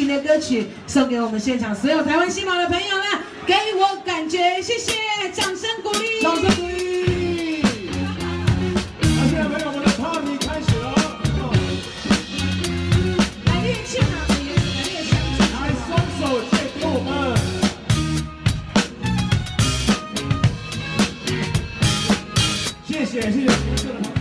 新的歌曲送给我们现场所有台湾新宝的朋友们给我感觉谢谢掌声鼓励。掌声鼓励好现在我们开始了。来运气来双手我们谢谢谢谢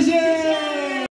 谢谢。